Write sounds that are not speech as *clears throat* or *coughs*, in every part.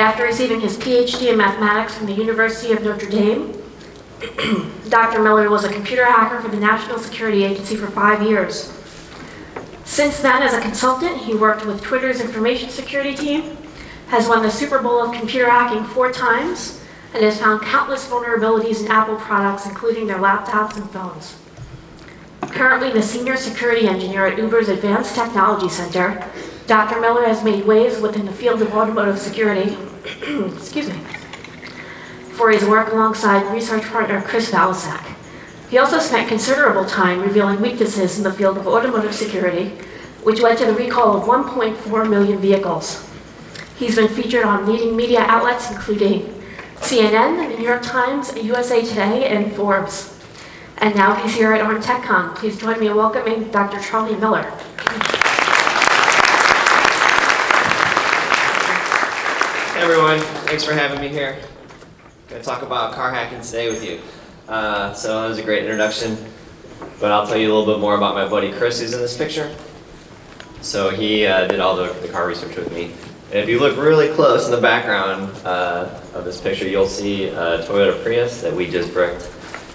After receiving his PhD in mathematics from the University of Notre Dame, *clears throat* Dr. Miller was a computer hacker for the National Security Agency for five years. Since then, as a consultant, he worked with Twitter's information security team, has won the Super Bowl of computer hacking four times, and has found countless vulnerabilities in Apple products, including their laptops and phones. Currently the senior security engineer at Uber's Advanced Technology Center, Dr. Miller has made waves within the field of automotive security, *coughs* excuse me, for his work alongside research partner Chris Valasek. He also spent considerable time revealing weaknesses in the field of automotive security, which led to the recall of 1.4 million vehicles. He's been featured on leading media outlets including CNN, the New York Times, USA Today, and Forbes. And now he's here at ARM TechCon. Please join me in welcoming Dr. Charlie Miller. Everyone, thanks for having me here. I'm Gonna talk about car hacking today with you. Uh, so that was a great introduction, but I'll tell you a little bit more about my buddy Chris who's in this picture. So he uh, did all the, the, car research with me. And if you look really close in the background uh, of this picture, you'll see a Toyota Prius that we just bricked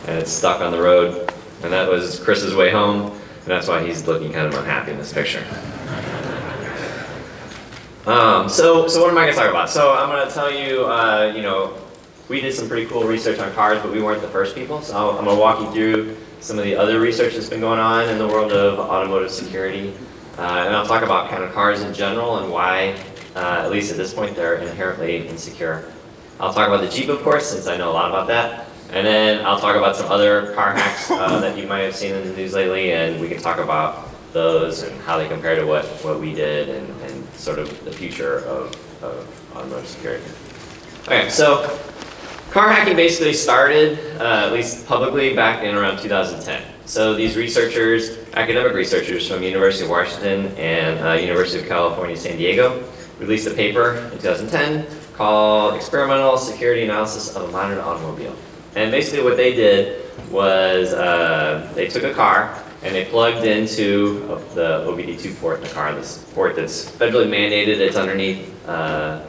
and it's stuck on the road. And that was Chris's way home, and that's why he's looking kind of unhappy in this picture. Um, so, so what am I going to talk about? So I'm going to tell you, uh, you know, we did some pretty cool research on cars, but we weren't the first people. So I'm going to walk you through some of the other research that's been going on in the world of automotive security. Uh, and I'll talk about kind of cars in general and why, uh, at least at this point, they're inherently insecure. I'll talk about the Jeep, of course, since I know a lot about that. And then I'll talk about some other car hacks uh, *laughs* that you might have seen in the news lately, and we can talk about those and how they compare to what, what we did and, and sort of the future of, of automotive security. Okay, so car hacking basically started, uh, at least publicly, back in around 2010. So these researchers, academic researchers from University of Washington and uh, University of California, San Diego, released a paper in 2010 called Experimental Security Analysis of a Modern Automobile. And basically what they did was uh, they took a car and they plugged into the OBD2 port in the car, this port that's federally mandated, it's underneath uh,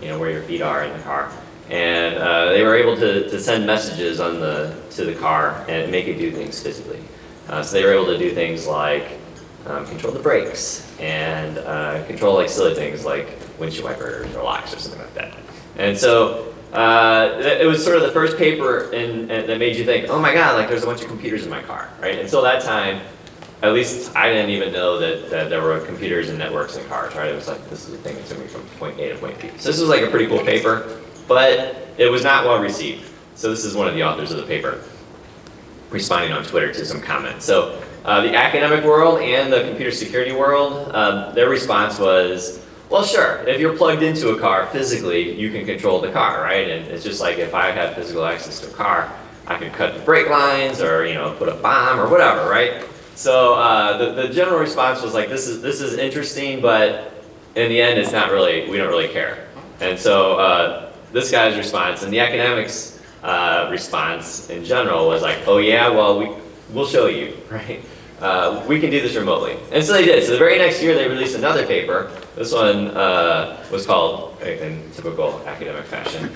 you know, where your feet are in the car. And uh, they were able to, to send messages on the, to the car and make it do things physically. Uh, so they were able to do things like um, control the brakes and uh, control like silly things like windshield wipers or locks or something like that. And so uh, it was sort of the first paper in, in, that made you think, oh my god, like there's a bunch of computers in my car, right? Until that time, at least I didn't even know that, that there were computers and networks in cars, right? It was like, this is the thing that took me from point A to point B. So this was like a pretty cool paper, but it was not well received. So this is one of the authors of the paper responding on Twitter to some comments. So uh, the academic world and the computer security world, um, their response was, well, sure. If you're plugged into a car physically, you can control the car, right? And it's just like if I had physical access to a car, I could cut the brake lines or you know put a bomb or whatever, right? So uh, the the general response was like, this is this is interesting, but in the end, it's not really. We don't really care. And so uh, this guy's response and the academics' uh, response in general was like, oh yeah, well we we'll show you, *laughs* right? Uh, we can do this remotely. And so they did. So the very next year they released another paper. This one uh, was called, in typical academic fashion,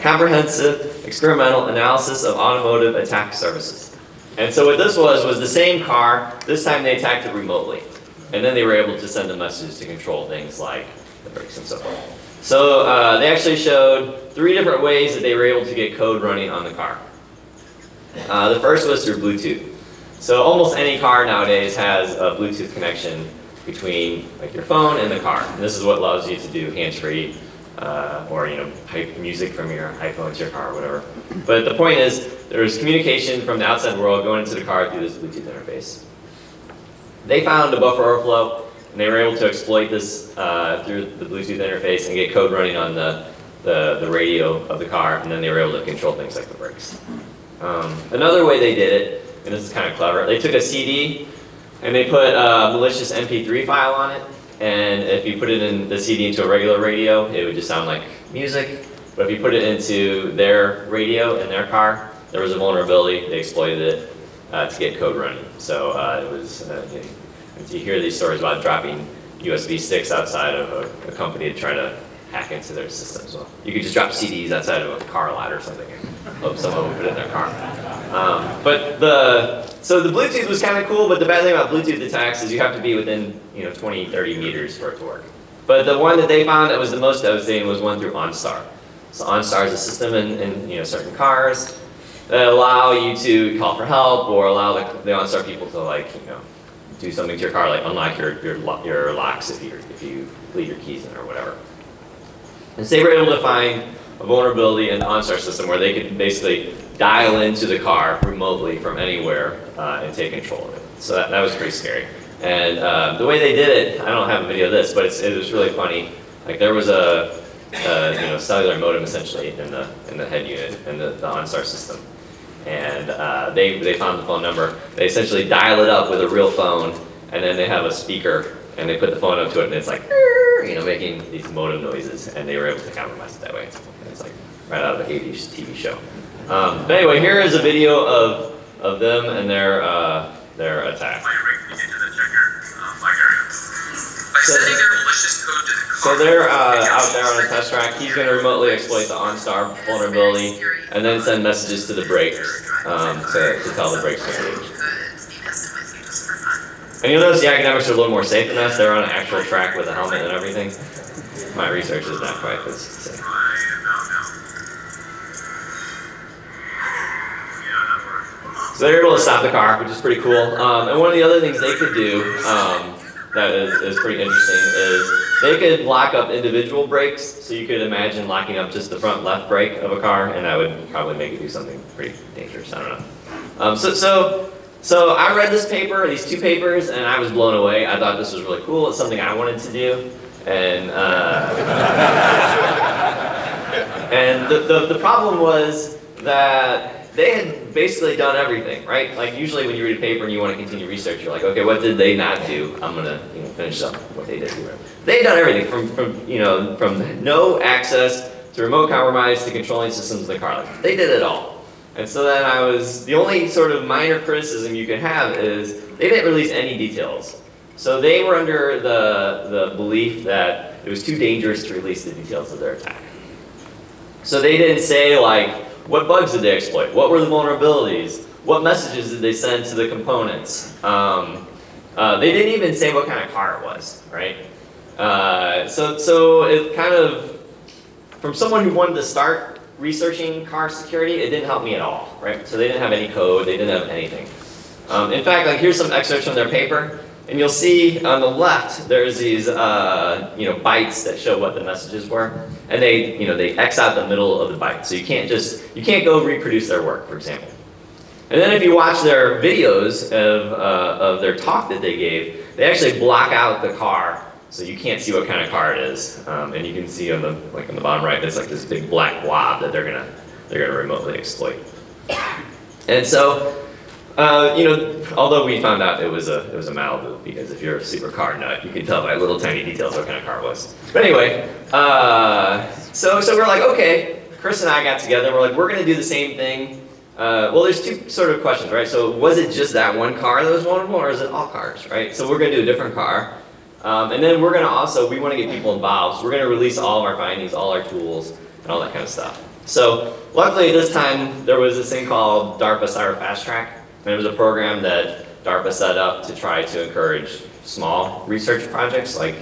Comprehensive Experimental Analysis of Automotive Attack Surfaces. And so what this was, was the same car, this time they attacked it remotely. And then they were able to send a message to control things like the brakes and so forth. So uh, they actually showed three different ways that they were able to get code running on the car. Uh, the first was through Bluetooth. So almost any car nowadays has a Bluetooth connection between like your phone and the car. And this is what allows you to do hands-free uh, or you know pipe music from your iPhone to your car or whatever. But the point is there's communication from the outside world going into the car through this Bluetooth interface. They found a buffer overflow and they were able to exploit this uh, through the Bluetooth interface and get code running on the, the, the radio of the car and then they were able to control things like the brakes. Um, another way they did it and this is kind of clever. They took a CD and they put a malicious MP3 file on it, and if you put it in the CD into a regular radio, it would just sound like music. But if you put it into their radio in their car, there was a vulnerability. They exploited it uh, to get code running. So uh, it was, uh, you, know, you hear these stories about dropping USB sticks outside of a, a company to try to hack into their systems. Well, you could just drop CDs outside of a car lot or something and hope someone would put it in their car. Um, but the, so the Bluetooth was kind of cool, but the bad thing about Bluetooth attacks is you have to be within, you know, 20, 30 meters for it to work. But the one that they found that was the most devastating was one through OnStar. So OnStar is a system in, in you know, certain cars that allow you to call for help or allow the, the OnStar people to like, you know, do something to your car, like unlock your, your, your locks if you, if you leave your keys in or whatever. And so they were able to find a vulnerability in the OnStar system where they could basically dial into the car remotely from anywhere uh, and take control of it. So that, that was pretty scary. And uh, the way they did it, I don't have a video of this, but it was really funny. Like there was a, a, you know cellular modem essentially in the in the head unit in the, the OnStar system, and uh, they they found the phone number. They essentially dial it up with a real phone, and then they have a speaker, and they put the phone up to it, and it's like you know making these modem noises, and they were able to compromise it that way. Right out of a 80s TV show. Um, but anyway, here is a video of of them and their uh, their attack. So, so they're uh, out there on a test track. He's going to remotely exploit the OnStar vulnerability and then send messages to the brakes um, to, to tell the brakes to engage. And you'll notice the academics are a little more safe than us. They're on an actual track with a helmet and everything. My research is not quite as safe. So they're able to stop the car, which is pretty cool. Um, and one of the other things they could do um, that is, is pretty interesting is they could lock up individual brakes. So you could imagine locking up just the front left brake of a car, and that would probably make it do something pretty dangerous. I don't know. Um, so, so, so I read this paper, these two papers, and I was blown away. I thought this was really cool. It's something I wanted to do, and uh, *laughs* and the, the the problem was that they had basically done everything, right? Like usually when you read a paper and you want to continue research, you're like, okay, what did they not do? I'm gonna you know, finish up what they did. They done everything from, from you know from no access to remote compromise to controlling systems in the car. Like, they did it all. And so then I was the only sort of minor criticism you could have is they didn't release any details. So they were under the the belief that it was too dangerous to release the details of their attack. So they didn't say like what bugs did they exploit? What were the vulnerabilities? What messages did they send to the components? Um, uh, they didn't even say what kind of car it was, right? Uh, so, so it kind of, from someone who wanted to start researching car security, it didn't help me at all, right? So they didn't have any code, they didn't have anything. Um, in fact, like here's some excerpts from their paper. And you'll see on the left, there's these uh, you know, bytes that show what the messages were. And they, you know, they X out the middle of the byte. So you can't just, you can't go reproduce their work, for example. And then if you watch their videos of, uh, of their talk that they gave, they actually block out the car so you can't see what kind of car it is. Um, and you can see on the, like on the bottom right, there's like this big black blob that they're gonna, they're gonna remotely exploit. And so uh, you know, although we found out it was a it was a Malibu because if you're a super car nut, you can tell by little tiny details what kind of car it was. But anyway, uh, so so we're like, okay, Chris and I got together. We're like, we're gonna do the same thing. Uh, well, there's two sort of questions, right? So was it just that one car that was vulnerable, or is it all cars, right? So we're gonna do a different car. Um, and then we're gonna also, we wanna get people involved. So we're gonna release all of our findings, all our tools, and all that kind of stuff. So luckily this time there was this thing called DARPA Cyber Fast Track. And it was a program that DARPA set up to try to encourage small research projects like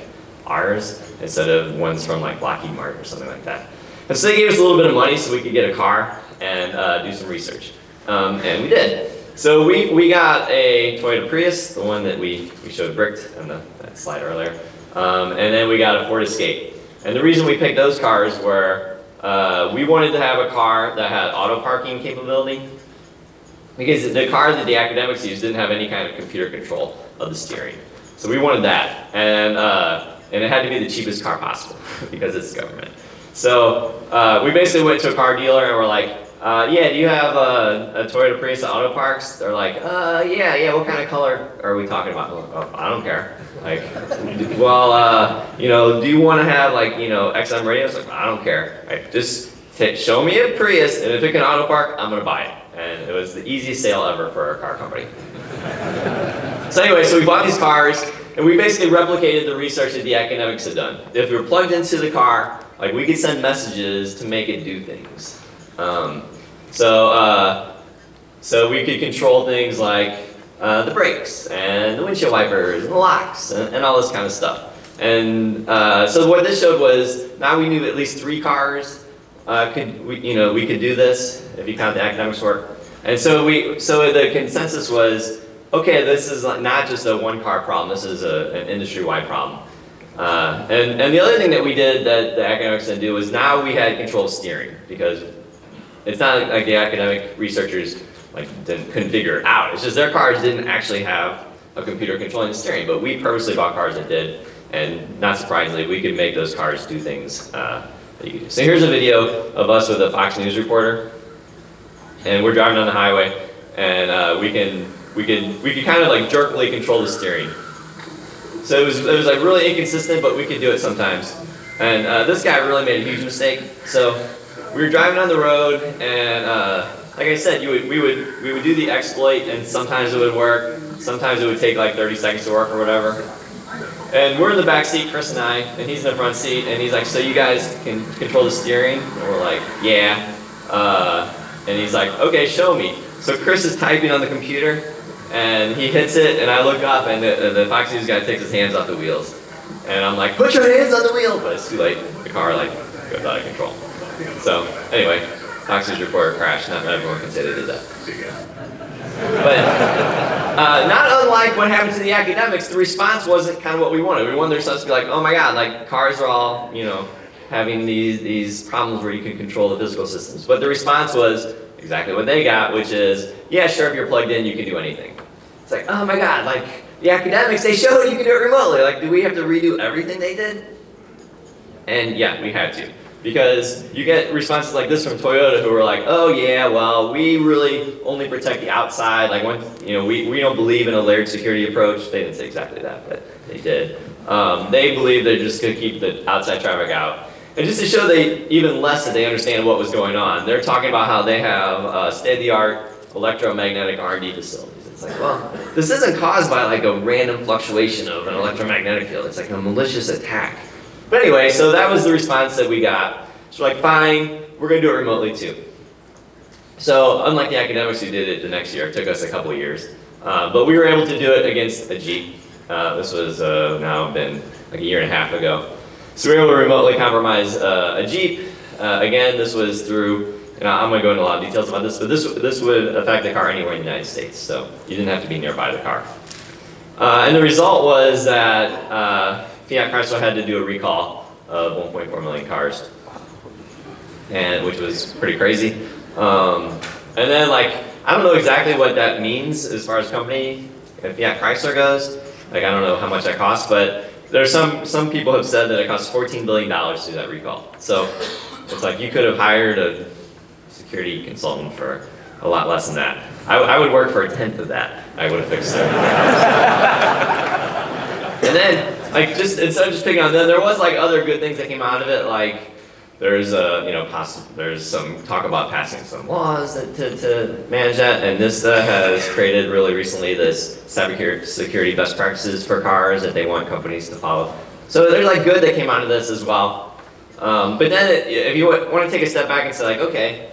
ours instead of ones from like Lockheed Martin or something like that. And so they gave us a little bit of money so we could get a car and uh, do some research. Um, and we did. So we, we got a Toyota Prius, the one that we, we showed bricked in the, that slide earlier. Um, and then we got a Ford Escape. And the reason we picked those cars were uh, we wanted to have a car that had auto parking capability because the car that the academics used didn't have any kind of computer control of the steering. So we wanted that. And, uh, and it had to be the cheapest car possible *laughs* because it's government. So uh, we basically went to a car dealer and we're like, uh, yeah, do you have a, a Toyota Prius Auto Parks? They're like, uh, yeah, yeah, what kind of color are we talking about? Oh, I don't care. Like, *laughs* well, uh, you know, do you want to have like, you know, XM radios? Like, I don't care. Like, just show me a Prius and if it can auto park, I'm gonna buy it and it was the easiest sale ever for a car company. so anyway, so we bought these cars, and we basically replicated the research that the academics had done. If we were plugged into the car, like we could send messages to make it do things. Um, so, uh, so we could control things like uh, the brakes and the windshield wipers and the locks and, and all this kind of stuff. And uh, so what this showed was now we knew at least three cars uh, could we, you know we could do this if you count the academics work. And so we so the consensus was okay this is not just a one car problem this is a, an industry wide problem. Uh, and, and the other thing that we did that the academics didn't do was now we had control steering because it's not like the academic researchers like didn't couldn't figure it out. It's just their cars didn't actually have a computer controlling the steering, but we purposely bought cars that did, and not surprisingly, we could make those cars do things uh, that you do. So here's a video of us with a Fox News reporter, and we're driving on the highway, and uh, we can we can we can kind of like jerkily control the steering. So it was it was like really inconsistent, but we could do it sometimes. And uh, this guy really made a huge mistake. So we were driving on the road, and uh, like I said, you would, we would we would do the exploit, and sometimes it would work. Sometimes it would take like 30 seconds to work or whatever. And we're in the back seat, Chris and I, and he's in the front seat, and he's like, "So you guys can control the steering?" And we're like, "Yeah." Uh, and he's like, "Okay, show me." So Chris is typing on the computer, and he hits it, and I look up, and the, the Fox News guy takes his hands off the wheels, and I'm like, "Put your hands on the wheel!" But it's too late. The car like goes out of control. So anyway, Fox News reporter crashed. Not everyone they did that. But uh, not unlike what happened to the academics, the response wasn't kind of what we wanted. We wanted their to be like, "Oh my God, like cars are all you know." having these, these problems where you can control the physical systems. But the response was exactly what they got, which is, yeah, sure, if you're plugged in, you can do anything. It's like, oh my God, like the academics, they showed you can do it remotely. Like, do we have to redo everything they did? And yeah, we had to. Because you get responses like this from Toyota who are like, oh yeah, well, we really only protect the outside. Like, when, you know, we, we don't believe in a layered security approach. They didn't say exactly that, but they did. Um, they believe they're just to keep the outside traffic out. And just to show they even less that they understand what was going on, they're talking about how they have uh, state-of-the-art electromagnetic R&D facilities. It's like, well, this isn't caused by like a random fluctuation of an electromagnetic field. It's like a malicious attack. But anyway, so that was the response that we got. So like, fine, we're going to do it remotely too. So unlike the academics who did it the next year, it took us a couple years. Uh, but we were able to do it against a Jeep. Uh, this was uh, now been like a year and a half ago. So we were able to remotely compromise uh, a Jeep. Uh, again, this was through, and I'm going to go into a lot of details about this, but this, this would affect the car anywhere in the United States, so you didn't have to be nearby the car. Uh, and the result was that uh, Fiat Chrysler had to do a recall of 1.4 million cars, and which was pretty crazy. Um, and then, like, I don't know exactly what that means as far as company if Fiat Chrysler goes. Like, I don't know how much that costs, but there's some some people have said that it costs 14 billion dollars to do that recall. So it's like you could have hired a security consultant for a lot less than that. I, I would work for a tenth of that. I would have fixed it. *laughs* and then like just instead of just picking on them, there was like other good things that came out of it, like there's a you know poss- there's some talk about passing some laws that, to, to manage that, and NHTSA has created really recently this cyber security best practices for cars that they want companies to follow. So there's like good that came out of this as well. Um, but then it, if you want to take a step back and say like, okay,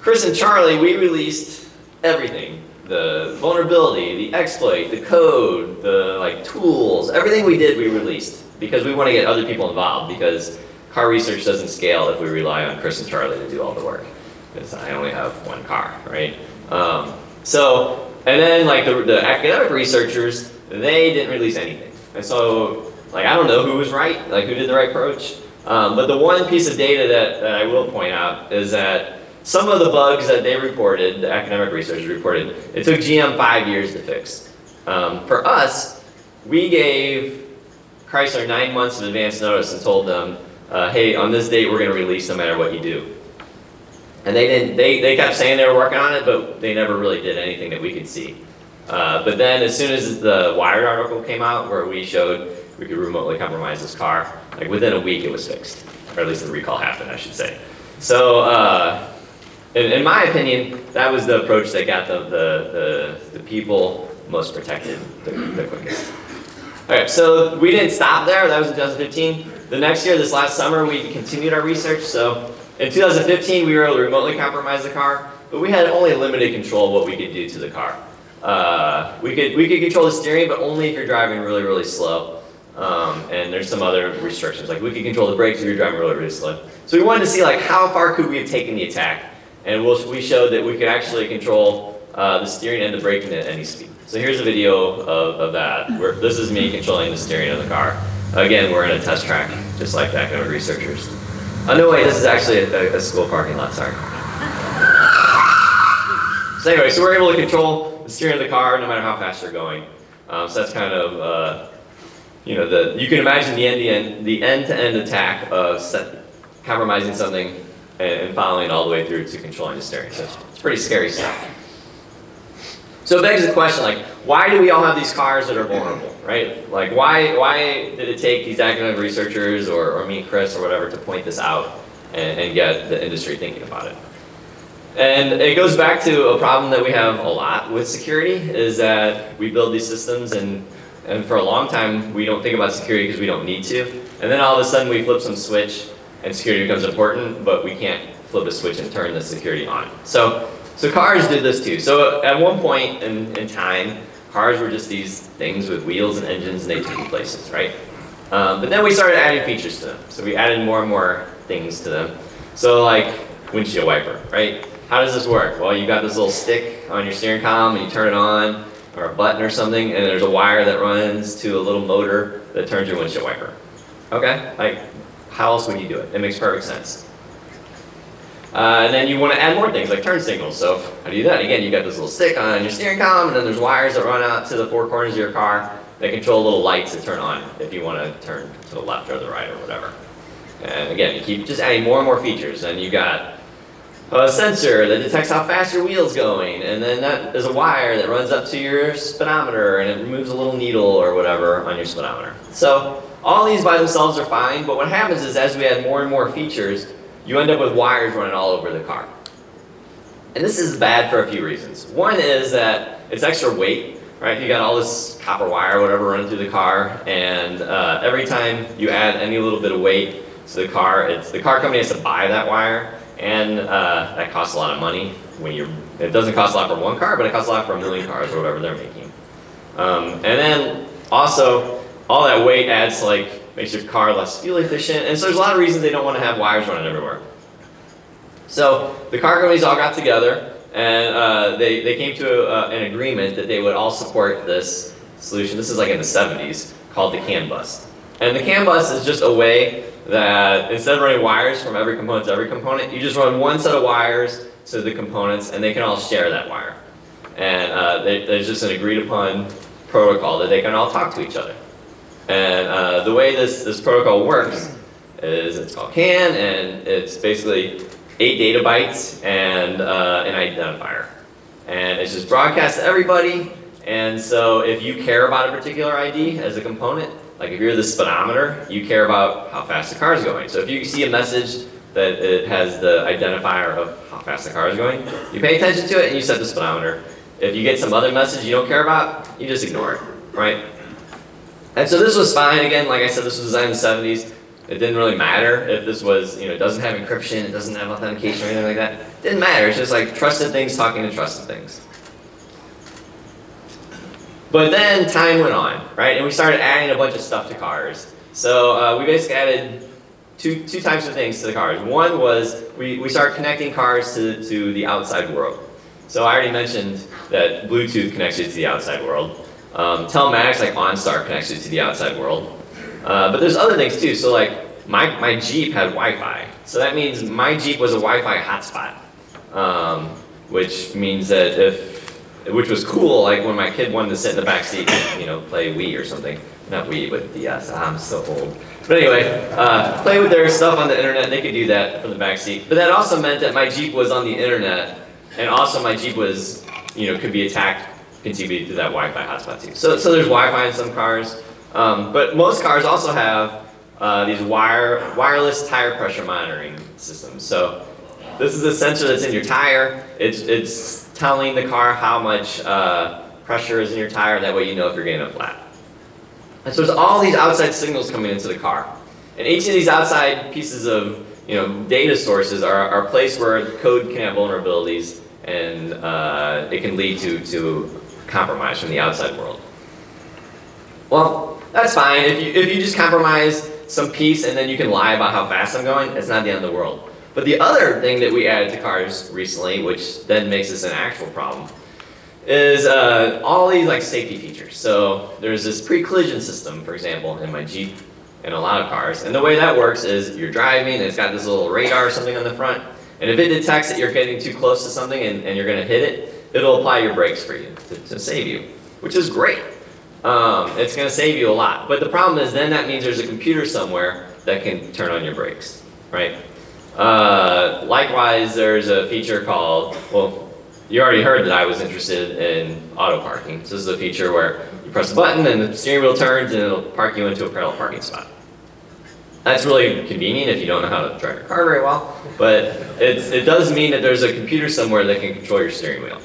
Chris and Charlie, we released everything. The vulnerability, the exploit, the code, the like tools, everything we did we released because we want to get other people involved because car research doesn't scale if we rely on Chris and Charlie to do all the work because I only have one car, right? Um, so, and then like the, the academic researchers, they didn't release anything. And so, like I don't know who was right, like who did the right approach. Um, but the one piece of data that, that I will point out is that some of the bugs that they reported, the academic researchers reported, it took GM five years to fix. Um, for us, we gave Chrysler nine months of advance notice and told them, uh, hey, on this date we're going to release no matter what you do. And they didn't. They, they kept saying they were working on it, but they never really did anything that we could see. Uh, but then, as soon as the Wired article came out, where we showed we could remotely compromise this car, like within a week it was fixed, or at least the recall happened, I should say. So, uh, in, in, my opinion, that was the approach that got the the, the, the people most protected the, the quickest. All right, so we didn't stop there. That was in 2015. The next year, this last summer, we continued our research. So in 2015, we were able to remotely compromise the car, but we had only limited control of what we could do to the car. Uh, we could we could control the steering, but only if you're driving really really slow. Um, and there's some other restrictions, like we could control the brakes if you're driving really really slow. So we wanted to see like how far could we have taken the attack, and we'll, we showed that we could actually control uh, the steering and the braking at any speed. So here's a video of, of that. Where, this is me controlling the steering of the car. Again, we're in a test track, just like academic researchers. Oh no, wait, this is actually a, a school parking lot, sorry. So anyway, so we're able to control the steering of the car no matter how fast you're going. Um, so that's kind of, uh, you know, the, you can imagine the end, the end, to end attack of set, compromising something and, and following all the way through to controlling the steering. So it's, pretty scary stuff. So it begs the question, like, why do we all have these cars that are vulnerable, right? Like, why, why did it take these academic researchers or, or me, Chris, or whatever, to point this out and, and get the industry thinking about it? And it goes back to a problem that we have a lot with security, is that we build these systems and, and for a long time we don't think about security because we don't need to. And then all of a sudden we flip some switch and security becomes important, but we can't flip a switch and turn the security on. So, so cars did this too. So at one point in, in time, cars were just these things with wheels and engines and they took you places, right? Um, but then we started adding features to them. So we added more and more things to them. So like windshield wiper, right? How does this work? Well, you got this little stick on your steering column and you turn it on, or a button or something, and there's a wire that runs to a little motor that turns your windshield wiper. Okay, like, how else would you do it? It makes perfect sense. Uh, and then you want to add more things like turn signals. So how do you do that? Again, you got this little stick on your steering column, and then there's wires that run out to the four corners of your car that control little lights that turn on if you want to turn to the left or the right or whatever. And again, you keep just adding more and more features, and you got a sensor that detects how fast your wheel's going, and then that is a wire that runs up to your speedometer and it removes a little needle or whatever on your speedometer. So all these by themselves are fine, but what happens is as we add more and more features, you end up with wires running all over the car. And this is bad for a few reasons. One is that it's extra weight, right? You got all this copper wire or whatever running through the car, and uh, every time you add any little bit of weight to the car, it's, the car company has to buy that wire, and uh, that costs a lot of money when you it doesn't cost a lot for one car, but it costs a lot for a million cars or whatever they're making. Um, and then also, all that weight adds to like, makes your car less fuel efficient, and so there's a lot of reasons they don't want to have wires running everywhere. So the car companies all got together, and uh, they, they came to a, uh, an agreement that they would all support this solution. This is like in the 70s, called the CAN bus. And the CAN bus is just a way that instead of running wires from every component to every component, you just run one set of wires to the components and they can all share that wire. And uh, there's just an agreed upon protocol that they can all talk to each other. And uh, the way this, this protocol works is it's called CAN and it's basically eight data bytes and uh, an identifier. And it's just broadcast to everybody. And so if you care about a particular ID as a component, like if you're the speedometer, you care about how fast the car is going. So if you see a message that it has the identifier of how fast the car is going, you pay attention to it and you set the speedometer. If you get some other message you don't care about, you just ignore it, right? And so this was fine. Again, like I said, this was designed in the 70s. It didn't really matter if this was, you know, it doesn't have encryption, it doesn't have authentication or anything like that. It didn't matter. It's just like trusted things talking to trusted things. But then time went on, right? And we started adding a bunch of stuff to cars. So uh, we basically added two, two types of things to the cars. One was we, we started connecting cars to, to the outside world. So I already mentioned that Bluetooth connects you to the outside world. Um, telematics like OnStar connects you to the outside world. Uh, but there's other things too. So like my, my Jeep had Wi-Fi. So that means my Jeep was a Wi-Fi hotspot. Um, which means that if which was cool. Like when my kid wanted to sit in the back seat, and, you know, play Wii or something. Not Wii, but DS. I'm so old. But anyway, uh, play with their stuff on the internet. They could do that from the back seat. But that also meant that my Jeep was on the internet, and also my Jeep was, you know, could be attacked continually through that Wi-Fi hotspot too. So, so there's Wi-Fi in some cars, um, but most cars also have uh, these wire wireless tire pressure monitoring systems. So this is a sensor that's in your tire. It's it's telling the car how much uh, pressure is in your tire, that way you know if you're getting a flat. And so there's all these outside signals coming into the car. And each of these outside pieces of you know, data sources are, are a place where code can have vulnerabilities and uh, it can lead to, to compromise from the outside world. Well, that's fine. If you, if you just compromise some piece and then you can lie about how fast I'm going, it's not the end of the world. But the other thing that we added to cars recently, which then makes this an actual problem, is uh, all these like safety features. So there's this pre-collision system, for example, in my Jeep and a lot of cars. And the way that works is you're driving, and it's got this little radar or something on the front, and if it detects that you're getting too close to something and, and you're gonna hit it, it'll apply your brakes for you to, to save you, which is great. Um, it's gonna save you a lot. But the problem is then that means there's a computer somewhere that can turn on your brakes, right? Uh, likewise, there's a feature called, well, you already heard that I was interested in auto parking. So this is a feature where you press a button and the steering wheel turns and it'll park you into a parallel parking spot. That's really convenient if you don't know how to drive your car very well, but it does mean that there's a computer somewhere that can control your steering wheel.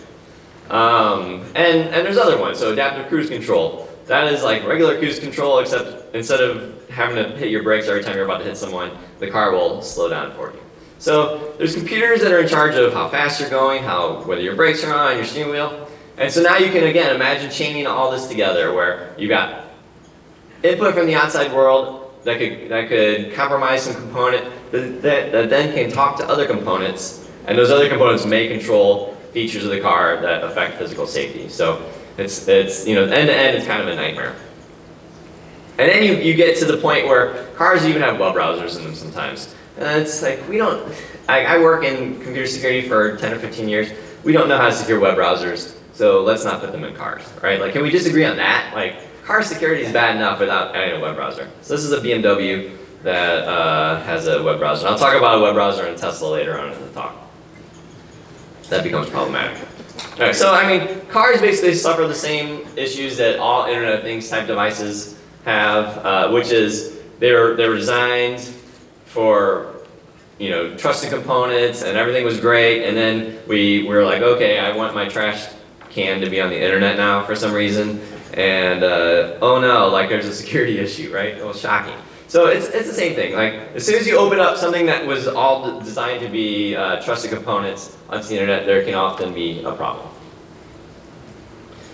Um, and, and there's other ones, so adaptive cruise control. That is like regular cruise control, except instead of having to hit your brakes every time you're about to hit someone, the car will slow down for you. So there's computers that are in charge of how fast you're going, how whether your brakes are on, your steering wheel. And so now you can, again, imagine chaining all this together where you've got input from the outside world that could, that could compromise some component that, that, that then can talk to other components, and those other components may control features of the car that affect physical safety. So it's, it's you know, end to end, it's kind of a nightmare. And then you, you get to the point where cars even have web browsers in them sometimes. And it's like, we don't, I, I work in computer security for 10 or 15 years. We don't know how to secure web browsers, so let's not put them in cars, right? Like, can we just agree on that? Like, car security is bad enough without adding a web browser. So this is a BMW that uh, has a web browser. I'll talk about a web browser in Tesla later on in the talk. That becomes problematic. All right, so I mean, cars basically suffer the same issues that all Internet of Things type devices have, uh, which is they're, they're designed for you know, trusted components and everything was great. And then we, we were like, okay, I want my trash can to be on the internet now for some reason. And uh, oh no, like there's a security *laughs* issue, right? It was shocking. So it's, it's the same thing. Like as soon as you open up something that was all designed to be uh, trusted components onto the internet, there can often be a problem.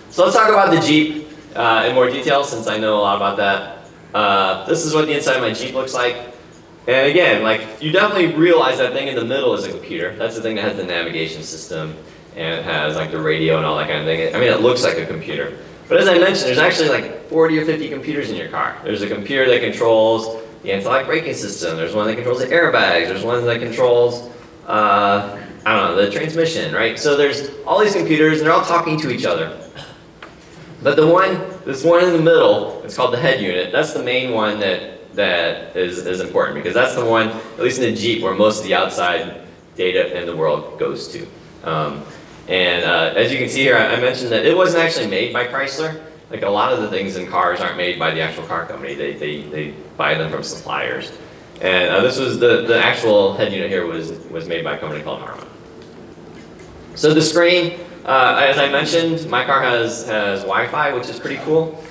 So let's talk about the Jeep uh, in more detail since I know a lot about that. Uh, this is what the inside of my Jeep looks like. And again, like you definitely realize that thing in the middle is a computer. That's the thing that has the navigation system and it has like the radio and all that kind of thing. I mean, it looks like a computer. But as I mentioned, there's actually like 40 or 50 computers in your car. There's a computer that controls the anti-lock braking system. There's one that controls the airbags. There's one that controls, uh, I don't know, the transmission, right? So there's all these computers and they're all talking to each other. But the one, this one in the middle, it's called the head unit. That's the main one that that is, is important because that's the one, at least in the Jeep, where most of the outside data in the world goes to. Um, and uh, as you can see here, I, mentioned that it wasn't actually made by Chrysler. Like a lot of the things in cars aren't made by the actual car company. They, they, they buy them from suppliers. And uh, this was the, the actual head unit here was, was made by a company called Harman. So the screen, uh, as I mentioned, my car has, has Wi-Fi, which is pretty cool.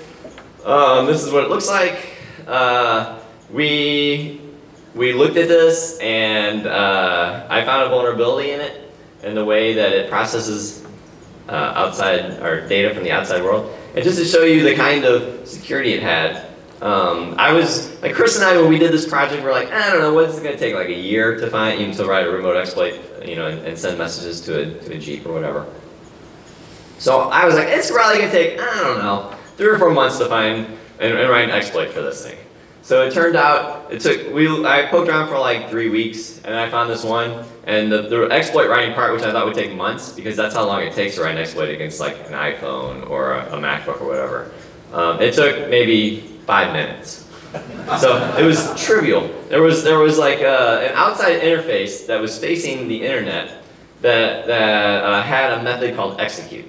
Um, this is what it looks like. Uh, we, we looked at this and uh, I found a vulnerability in it in the way that it processes uh, outside our data from the outside world. And just to show you the kind of security it had, um, I was, like Chris and I, when we did this project, we're like, I don't know, what's it going to take, like a year to find, even to write a remote exploit, you know, and, and send messages to a, to a Jeep or whatever. So I was like, it's probably going to take, I don't know, three or four months to find and, and write an exploit for this thing. So it turned out, it took, we, I poked around for like three weeks, and I found this one, and the, the exploit writing part, which I thought would take months, because that's how long it takes to write an exploit against like an iPhone or a, a MacBook or whatever. Um, it took maybe five minutes. So it was trivial. There was, there was like uh, an outside interface that was facing the internet that, that uh, had a method called execute,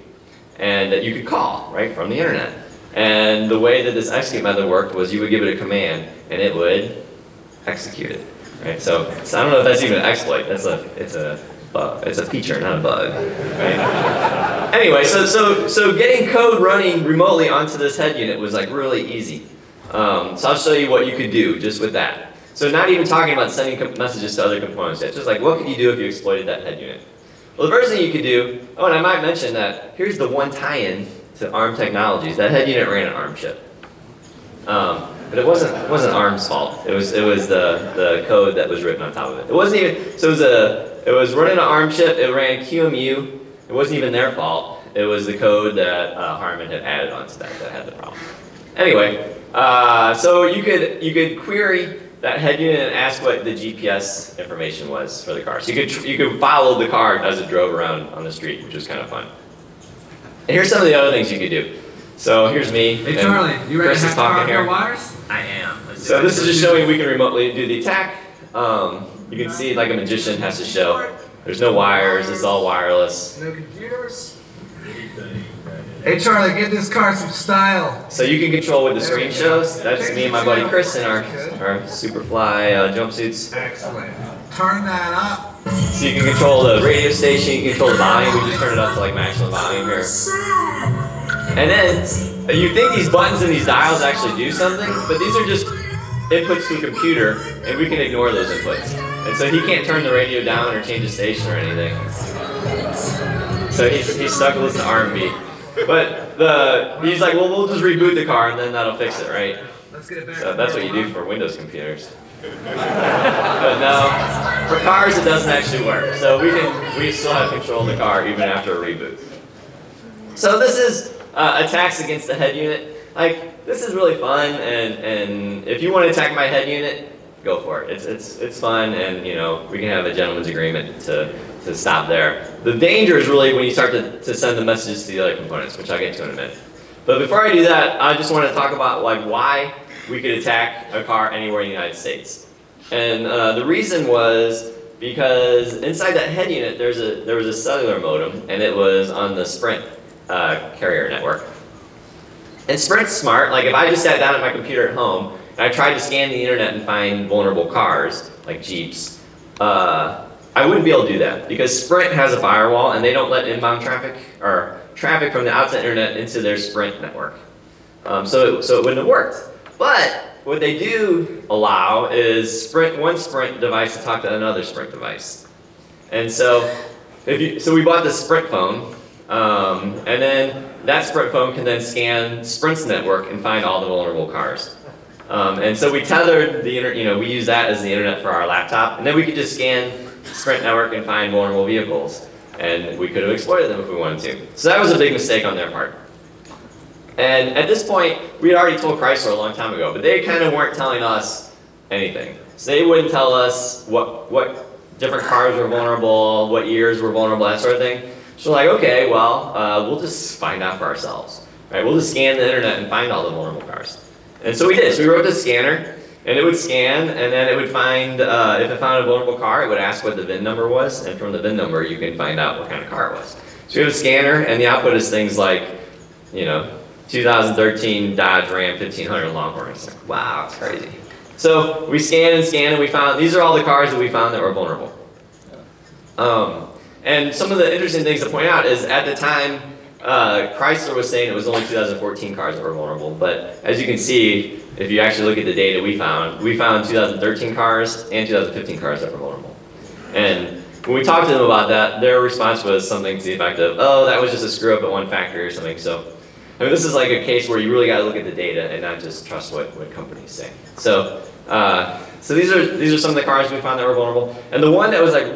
and that you could call, right, from the internet. And the way that this execute method worked was you would give it a command and it would execute it. Right? So, so I don't know if that's even an exploit. That's a it's a. It's a feature, not a bug. Right? *laughs* anyway, so so so getting code running remotely onto this head unit was like really easy. Um, so I'll show you what you could do just with that. So not even talking about sending messages to other components yet, just like what could you do if you exploited that head unit? Well, the first thing you could do, oh, and I might mention that here's the one tie-in to ARM technologies. That head unit ran an ARM chip. Um, but it wasn't it wasn't ARM's fault. It was it was the the code that was written on top of it. It wasn't even so it was a it was running an ARM chip. It ran QNX. It wasn't even their fault. It was the code that uh, Harman had added onto that that had the problem. Anyway, uh, so you could you could query that head unit and ask what the GPS information was for the car. So you could you could follow the car as it drove around on the street, which was kind of fun. And here's some of the other things you could do. So here's me. Hey Charlie, you ready Chris to is have talking here. wires? I am. Let's So this is just showing we can remotely do the attack. Um, you can see like a magician has to show. There's no wires, it's all wireless. No computers. Hey Charlie, give this car some style. So you can control what the screen shows. That's me and my buddy Chris in our, our Superfly uh, jumpsuits. Excellent. Turn that up. So you can control the radio station, you can control the volume. We just turn it up to like maximum volume here. And then you think these buttons and these dials actually do something, but these are just inputs to a computer, and we can ignore those inputs. And so he can't turn the radio down or change the station or anything. So he's, he's stuck with the R&B. But the he's like, well, we'll just reboot the car and then that'll fix it, right? Let's get it back. So that's what you do for Windows computers. But no, for cars it doesn't actually work. So we can we still have control of the car even after a reboot. So this is uh, attacks against the head unit. Like this is really fun, and and if you want to attack my head unit, go for it. It's it's it's fun, and you know we can have a gentleman's agreement to to stop there. The danger is really when you start to, to send the messages to the other components, which I'll get to in a minute. But before I do that, I just want to talk about like why we could attack a car anywhere in the United States. And uh, the reason was because inside that head unit there's a there was a cellular modem, and it was on the Sprint uh, carrier network. And Sprint's smart. Like if I just sat down at my computer at home and I tried to scan the internet and find vulnerable cars like Jeeps, uh, I wouldn't be able to do that because Sprint has a firewall and they don't let inbound traffic or traffic from the outside internet into their Sprint network. Um, so, so it wouldn't have worked. But what they do allow is Sprint one Sprint device to talk to another Sprint device. And so, if you, so we bought the Sprint phone, um, and then that Sprint phone can then scan Sprint's network and find all the vulnerable cars. Um, and so we tethered the internet, you know, we use that as the internet for our laptop, and then we could just scan Sprint network and find vulnerable vehicles. And we could have exploited them if we wanted to. So that was a big mistake on their part. And at this point, we had already told Chrysler a long time ago, but they kind of weren't telling us anything. So they wouldn't tell us what, what different cars were vulnerable, what years were vulnerable, that sort of thing. So we're like, okay, well, uh, we'll just find out for ourselves. Right? We'll just scan the internet and find all the vulnerable cars. And so we did. So we wrote the scanner, and it would scan, and then it would find, uh, if it found a vulnerable car, it would ask what the VIN number was, and from the VIN number, you can find out what kind of car it was. So we have a scanner, and the output is things like, you know, 2013 Dodge Ram 1500 Longhorn. Wow, it's crazy. So we scanned and scanned, and we found, these are all the cars that we found that were vulnerable. Um, and some of the interesting things to point out is at the time, uh, Chrysler was saying it was only 2014 cars that were vulnerable, but as you can see, if you actually look at the data we found, we found 2013 cars and 2015 cars that were vulnerable. And when we talked to them about that, their response was something to the effect of, oh, that was just a screw up at one factory or something. So, I mean, this is like a case where you really got to look at the data and not just trust what, what companies say. So, uh, so these are these are some of the cars we found that were vulnerable. And the one that was like,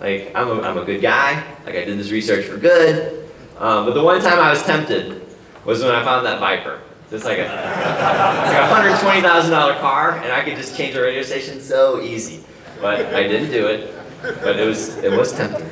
like I'm a, I'm a good guy, like I did this research for good. Um, but the one time I was tempted was when I found that Viper. It's like a, like a $120,000 car, and I could just change the radio station so easy. But I didn't do it. But it was it was tempting.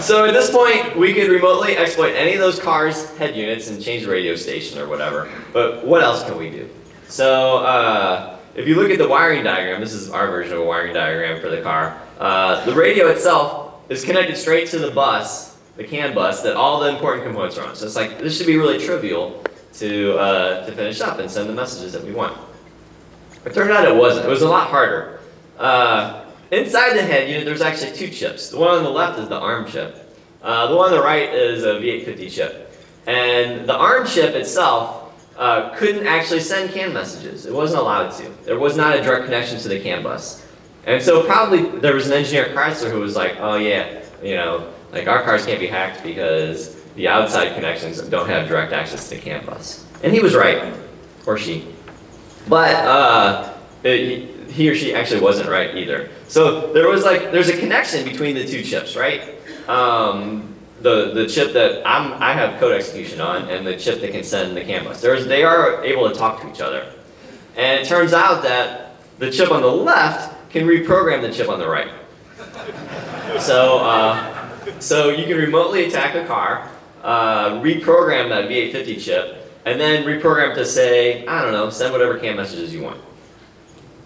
So at this point, we could remotely exploit any of those cars' head units and change the radio station or whatever. But what else can we do? So uh, if you look at the wiring diagram, this is our version of a wiring diagram for the car. Uh, the radio itself is connected straight to the bus, the CAN bus, that all the important components are on. So it's like, this should be really trivial to, uh, to finish up and send the messages that we want. It turned out it wasn't. It was a lot harder. Uh, inside the head unit, there's actually two chips. The one on the left is the ARM chip. Uh, the one on the right is a V850 chip. And the ARM chip itself uh, couldn't actually send CAN messages. It wasn't allowed to. There was not a direct connection to the CAN bus. And so probably there was an engineer at Chrysler who was like, oh yeah, you know, like our cars can't be hacked because the outside connections don't have direct access to the CAN bus. And he was right, or she. But uh, it, he or she actually wasn't right either. So there was like, there's a connection between the two chips, right? Um, the, the chip that I'm, I have code execution on and the chip that can send the CAN bus. There's, they are able to talk to each other. And it turns out that the chip on the left can reprogram the chip on the right. So, uh, so you can remotely attack a car, uh, reprogram that V850 chip, and then reprogram to say, I don't know, send whatever CAN messages you want.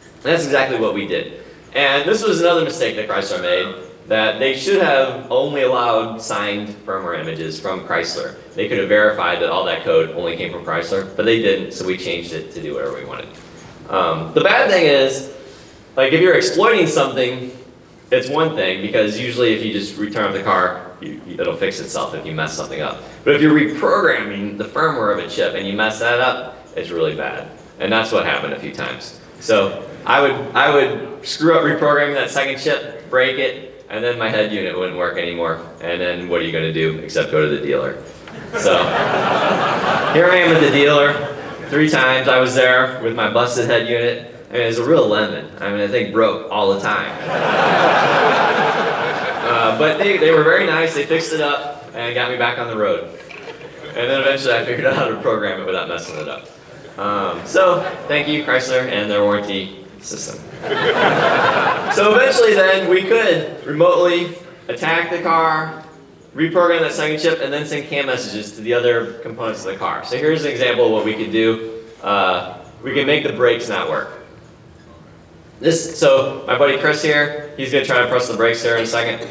And that's exactly what we did. And this was another mistake that Chrysler made, that they should have only allowed signed firmware images from Chrysler. They could have verified that all that code only came from Chrysler, but they didn't, so we changed it to do whatever we wanted. Um, the bad thing is, like if you're exploiting something, it's one thing because usually if you just return the car, you, it'll fix itself if you mess something up. But if you're reprogramming the firmware of a chip and you mess that up, it's really bad. And that's what happened a few times. So I would, I would screw up reprogramming that second chip, break it, and then my head unit wouldn't work anymore. And then what are you going to do except go to the dealer? So here I am at the dealer. Three times I was there with my busted head unit. I mean, it's a real lemon. I mean, the thing broke all the time. uh, but they, they were very nice. They fixed it up and got me back on the road. And then eventually I figured out how to program it without messing it up. Um, so, thank you, Chrysler, and their warranty system. so eventually then, we could remotely attack the car, reprogram that second chip, and then send CAN messages to the other components of the car. So here's an example of what we could do. Uh, we can make the brakes not work. This, so my buddy Chris here, he's gonna try to press the brakes here in a second.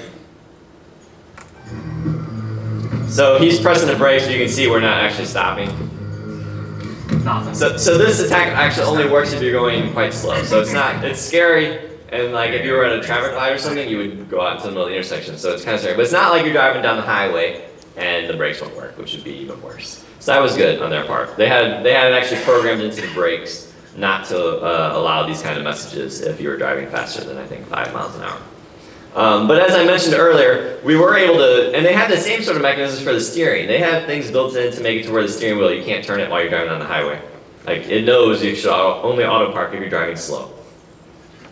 So he's pressing the brakes, so you can see we're not actually stopping. So, so this attack actually only works if you're going quite slow. So it's not, it's scary, and like if you were at a traffic light or something, you would go out into the middle of the intersection. So it's kind of scary. But it's not like you're driving down the highway and the brakes won't work, which would be even worse. So that was good on their part. They had, they had it actually programmed into the brakes not to uh, allow these kind of messages if you were driving faster than I think five miles an hour. Um, but as I mentioned earlier, we were able to, and they had the same sort of mechanisms for the steering. They have things built in to make it to where the steering wheel, you can't turn it while you're driving on the highway. Like, it knows you should only auto park if you're driving slow.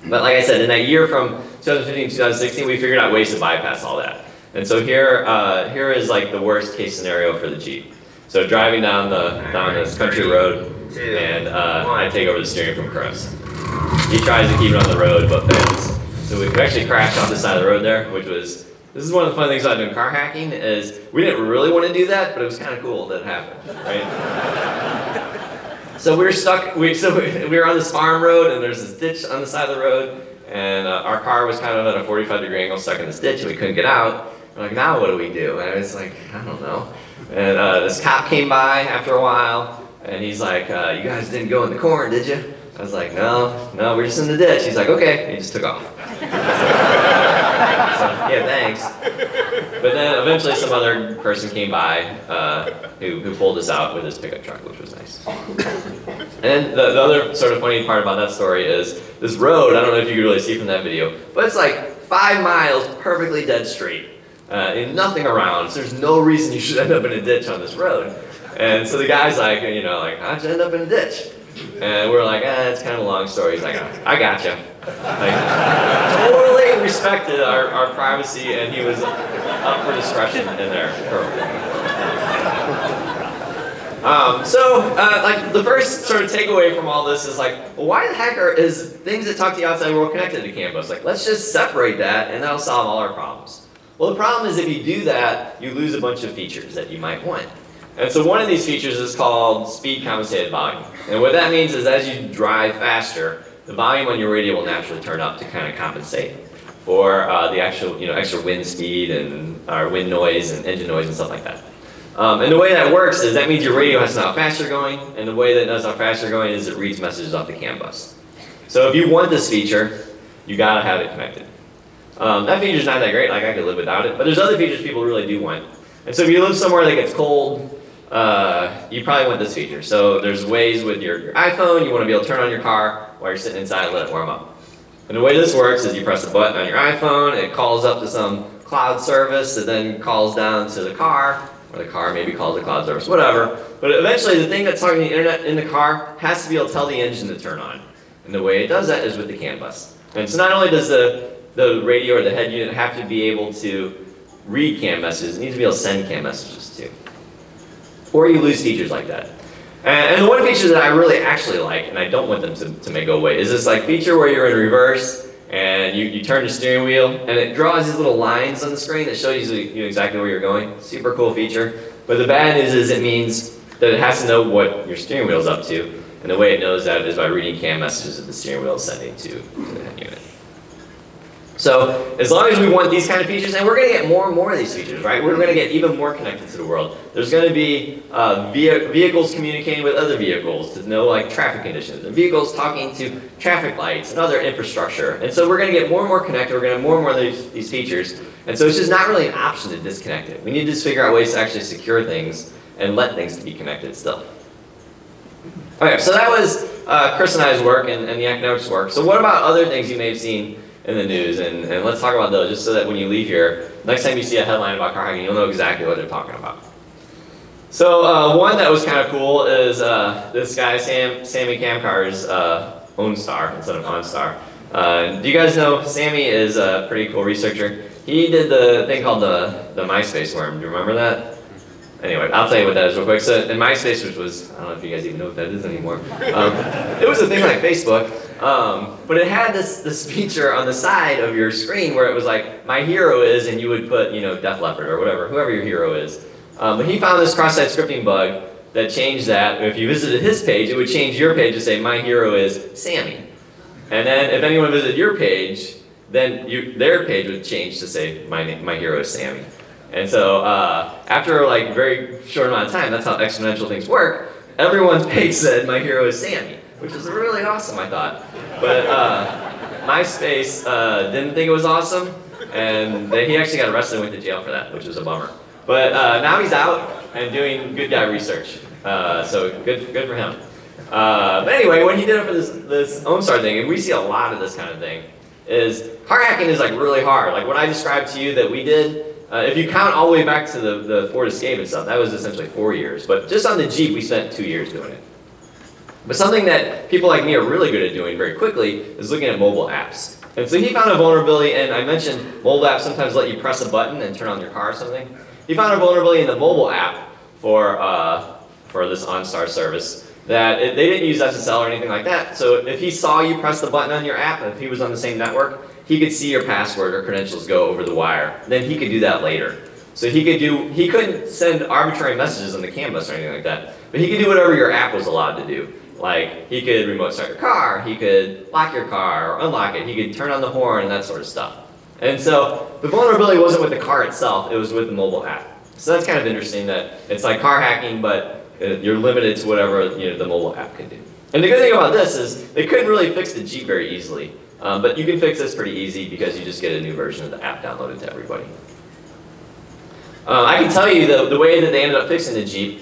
But like I said, in that year from 2015 to 2016, we figured out ways to bypass all that. And so here, uh, here is like the worst case scenario for the Jeep. So driving down the down this country road, and uh, I take over the steering from Chris. He tries to keep it on the road, but fails. So we actually crashed off the side of the road there, which was, this is one of the fun things about doing car hacking, is we didn't really want to do that, but it was kind of cool that it happened, right? so we were stuck, we, so we, we were on this farm road, and there's this ditch on the side of the road, and uh, our car was kind of at a 45 degree angle stuck in this ditch, and we couldn't get out. We're like, now what do we do? And I was like, I don't know. And uh, this cop came by after a while, and he's like, uh, you guys didn't go in the corn, did you? I was like, no, no, we're just in the ditch. He's like, okay. And he just took off. So, *laughs* yeah, thanks. But then eventually some other person came by uh, who, who pulled us out with his pickup truck, which was nice. And the, the other sort of funny part about that story is this road, I don't know if you can really see from that video, but it's like five miles perfectly dead straight. Uh, and nothing around, so there's no reason you should end up in a ditch on this road. And so the guy's like, you know, like, how'd you end up in a ditch? And we're like, eh, it's kind of a long story. He's like, I got you. Like, totally respected our, our privacy, and he was up for discretion in there. Um, so, uh, like, the first sort of takeaway from all this is like, why the heck are, is things that talk to the outside world connected to CAN bus? Like, let's just separate that, and that'll solve all our problems. Well, the problem is if you do that, you lose a bunch of features that you might want. And so one of these features is called speed compensated volume. And what that means is as you drive faster, the volume on your radio will naturally turn up to kind of compensate for uh, the actual, you know, extra wind speed and uh, wind noise and engine noise and stuff like that. Um, and the way that works is that means your radio has to know how fast you're going, and the way that it knows how fast going is it reads messages off the CAN bus. So if you want this feature, you gotta have it connected. Um, that feature's not that great, like I could live without it, but there's other features people really do want. And so if you live somewhere that gets cold, uh, you probably want this feature. So there's ways with your, your iPhone, you want to be able to turn on your car while you're sitting inside and let it warm up. And the way this works is you press a button on your iPhone, it calls up to some cloud service, it then calls down to the car, or the car maybe calls the cloud service, whatever. But eventually the thing that's talking to the internet in the car has to be able to tell the engine to turn on. And the way it does that is with the CAN bus. And so not only does the, the radio or the head unit have to be able to read CAN messages, it needs to be able to send CAN messages too. Or you lose features like that. And, and the one feature that I really actually like, and I don't want them to, to make go away, is this like feature where you're in reverse and you, you turn the steering wheel and it draws these little lines on the screen that show you, you exactly where you're going. Super cool feature. But the bad news is it means that it has to know what your steering wheel is up to. And the way it knows that is by reading CAN messages that the steering wheel is sending to, to the unit. So as long as we want these kind of features, and we're going to get more and more of these features, right? We're going to get even more connected to the world. There's going to be uh, vehicles communicating with other vehicles to know like traffic conditions, and vehicles talking to traffic lights and other infrastructure. And so we're going to get more and more connected. We're going to have more and more of these, these features. And so it's just not really an option to disconnect it. We need to just figure out ways to actually secure things and let things be connected still. Okay, so that was uh, Chris and I's work and, and the academics work. So what about other things you may have seen in the news, and, and let's talk about those just so that when you leave here, next time you see a headline about car hacking, you'll know exactly what they're talking about. So uh, one that was kind of cool is uh, this guy, Sam, Samy Kamkar's uh, OwnStar instead of OnStar. Uh, do you guys know Samy is a pretty cool researcher? He did the thing called the, the MySpace worm. Do you remember that? Anyway, I'll tell you what that is real quick. So in MySpace, which was, I don't know if you guys even know what that is anymore. Um, it was a thing like Facebook, um, but it had this, this feature on the side of your screen where it was like, my hero is, and you would put, you know, Def Leppard or whatever, whoever your hero is. Um, but he found this cross-site scripting bug that changed that. If you visited his page, it would change your page to say, my hero is Samy. And then if anyone visited your page, then you, their page would change to say, my, my hero is Samy. And so uh, after like very short amount of time, that's how exponential things work, everyone's *laughs* page said, my hero is Samy, which is really awesome, I thought. But uh, MySpace uh, didn't think it was awesome, and he actually got arrested and went to jail for that, which was a bummer. But uh, now he's out and doing good guy research, uh, so good, good for him. Uh, but anyway, when he did it for this, this OnStar thing, and we see a lot of this kind of thing, is car hacking is like really hard. Like what I described to you that we did, uh, if you count all the way back to the, the Ford Escape and stuff, that was essentially four years. But just on the Jeep, we spent two years doing it. But something that people like me are really good at doing very quickly is looking at mobile apps. And so he found a vulnerability, and I mentioned mobile apps sometimes let you press a button and turn on your car or something. He found a vulnerability in the mobile app for, uh, for this OnStar service that it, they didn't use SSL or anything like that. So if he saw you press the button on your app, if he was on the same network, he could see your password or credentials go over the wire. Then he could do that later. So he could do, he couldn't send arbitrary messages on the CAN bus or anything like that, but he could do whatever your app was allowed to do. Like, he could remote start your car, he could lock your car or unlock it, he could turn on the horn and that sort of stuff. And so the vulnerability wasn't with the car itself, it was with the mobile app. So that's kind of interesting that it's like car hacking, but uh, you're limited to whatever you know, the mobile app can do. And the good thing about this is they couldn't really fix the Jeep very easily. Um, but you can fix this pretty easy because you just get a new version of the app downloaded to everybody. Uh, I can tell you the, the way that they ended up fixing the Jeep,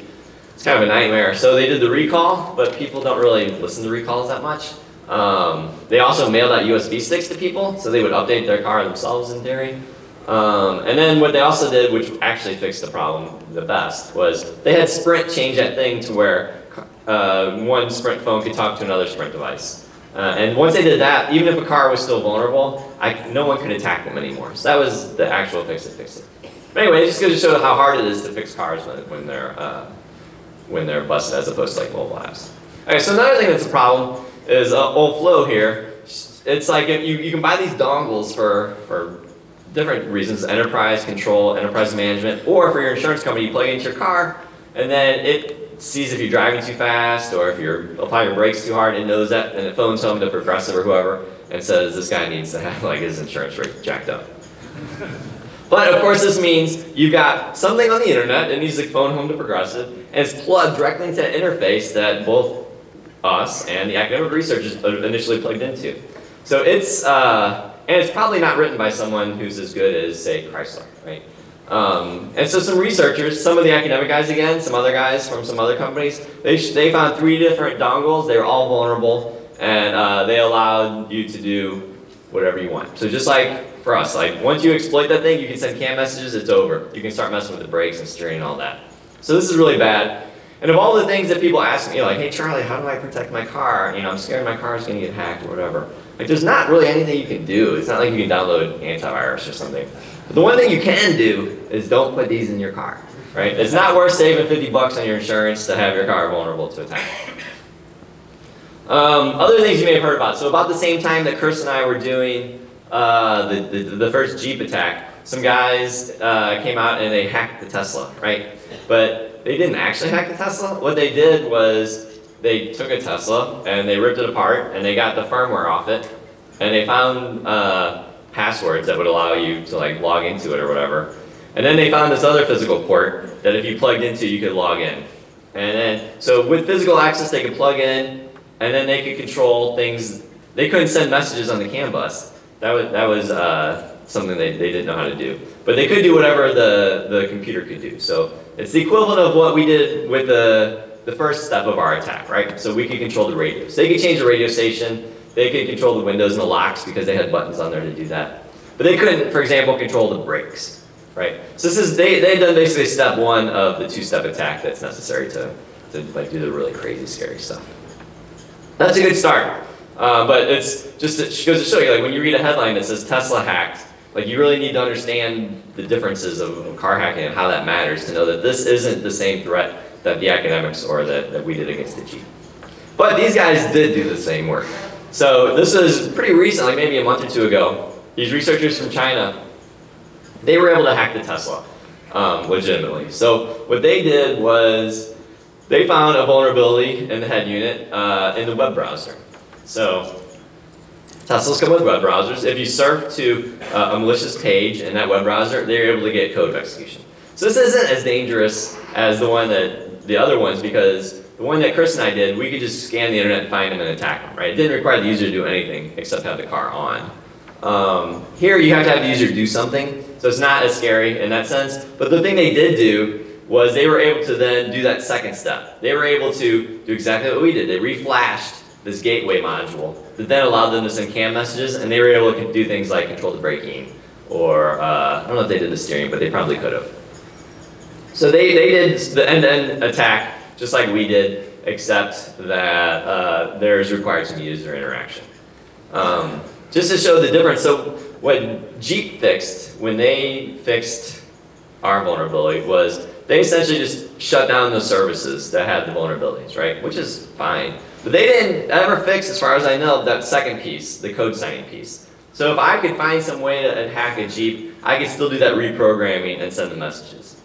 it's kind of a nightmare. So they did the recall, but people don't really listen to recalls that much. Um, they also mailed out USB sticks to people, so they would update their car themselves in theory. Um, and then what they also did, which actually fixed the problem the best, was they had Sprint change that thing to where uh, one Sprint phone could talk to another Sprint device. Uh, and once they did that, even if a car was still vulnerable, I, no one could attack them anymore. So that was the actual fix that fixed it. But anyway, it just goes to show how hard it is to fix cars when, when they're uh, when they're busted as opposed to like mobile apps. Okay, so another thing that's a problem is uh, old Flow here. It's like you, you can buy these dongles for, for different reasons, enterprise control, enterprise management, or for your insurance company, you plug it into your car, and then it sees if you're driving too fast or if you're applying your brakes too hard, it knows that, and it phones home to Progressive or whoever and says this guy needs to have like his insurance rate jacked up. But of course this means you've got something on the internet, it needs to phone home to Progressive, and it's plugged directly into an interface that both us and the academic researchers initially plugged into. So it's, uh, and it's probably not written by someone who's as good as, say, Chrysler, right? Um, and so some researchers, some of the academic guys again, some other guys from some other companies, they, they found three different dongles. They were all vulnerable, and uh, they allowed you to do whatever you want. So just like for us, like once you exploit that thing, you can send CAN messages, it's over. You can start messing with the brakes and steering and all that. So this is really bad. And of all the things that people ask me, like, hey Charlie, how do I protect my car? You know, I'm scared my car is gonna get hacked or whatever. Like there's not really anything you can do. It's not like you can download antivirus or something. But the one thing you can do is don't put these in your car, right? It's not worth saving 50 bucks on your insurance to have your car vulnerable to attack. Um, other things you may have heard about. So about the same time that Chris and I were doing uh, the, the, the, first Jeep attack, some guys uh, came out and they hacked the Tesla, right? But they didn't actually hack the Tesla. What they did was they took a Tesla and they ripped it apart and they got the firmware off it and they found uh, passwords that would allow you to like log into it or whatever. And then they found this other physical port that if you plugged into, you could log in. And then, so with physical access, they could plug in, and then they could control things. They couldn't send messages on the CAN bus. That was, that was uh, something they, they didn't know how to do. But they could do whatever the, the computer could do. So it's the equivalent of what we did with the, the first step of our attack, right? So we could control the radios. They could change the radio station. They could control the windows and the locks because they had buttons on there to do that. But they couldn't, for example, control the brakes, right? So this is, they, they've done basically step one of the two-step attack that's necessary to, to like do the really crazy, scary stuff. That's a good start. Uh, but it's just, it goes to show you, like when you read a headline that says Tesla hacked, like you really need to understand the differences of, car hacking and how that matters to know that this isn't the same threat that the academics or that, that we did against the Jeep. But these guys did do the same work. So this is pretty recent, like maybe a month or two ago. These researchers from China, they were able to hack the Tesla um, legitimately. So what they did was they found a vulnerability in the head unit uh, in the web browser. So Teslas come with web browsers. If you surf to uh, a malicious page in that web browser, they're able to get code execution. So this isn't as dangerous as the one that the other ones because the one that Chris and I did, we could just scan the internet and find them and attack them, right? It didn't require the user to do anything except have the car on. Um, here you have to have the user do something, so it's not as scary in that sense. But the thing they did do was they were able to then do that second step. They were able to do exactly what we did. They reflashed this gateway module that then allowed them to send CAN messages, and they were able to do things like control the braking, or uh, I don't know if they did the steering, but they probably could have. So they, they did the end-to-end -end attack just like we did, except that uh, there's required some user interaction. Um, just to show the difference, so what Jeep fixed when they fixed our vulnerability was they essentially just shut down the services that had the vulnerabilities, right? Which is fine. But they didn't ever fix, as far as I know, that second piece, the code signing piece. So if I could find some way to hack a Jeep, I could still do that reprogramming and send the messages.